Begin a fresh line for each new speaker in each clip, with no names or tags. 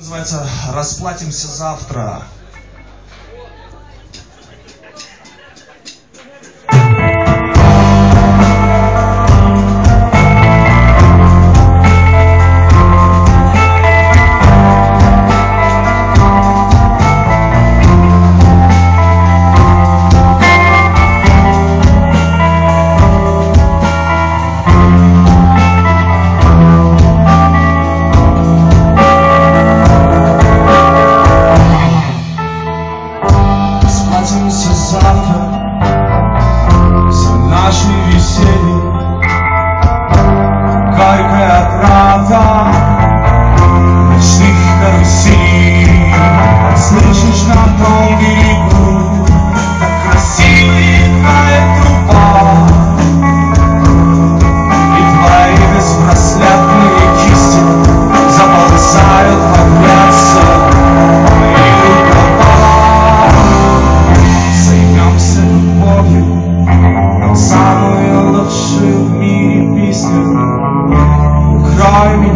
Называется «Расплатимся завтра».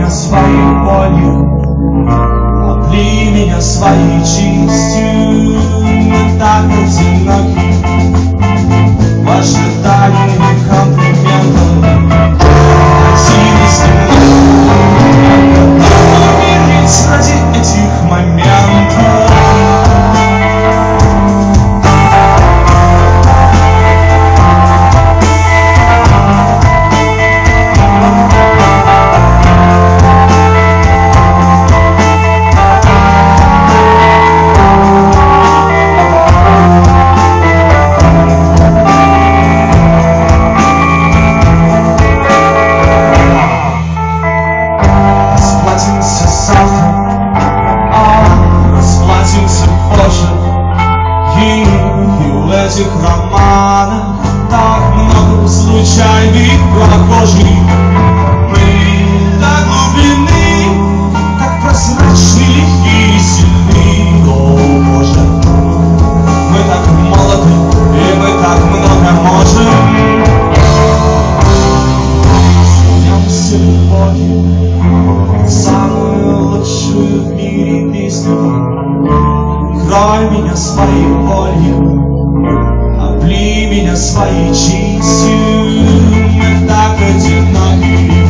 Меня своей болью, обли меня своей честью. Мы так одиноки этих романах так много случайных прохожих. Мы так глубины, так прозрачны, легки и сильны. О, Боже, мы так молоды, и мы так много можем. Займемся любовью, самую лучшую в мире песню. Крой меня своей болью, обли меня своей честью. Мы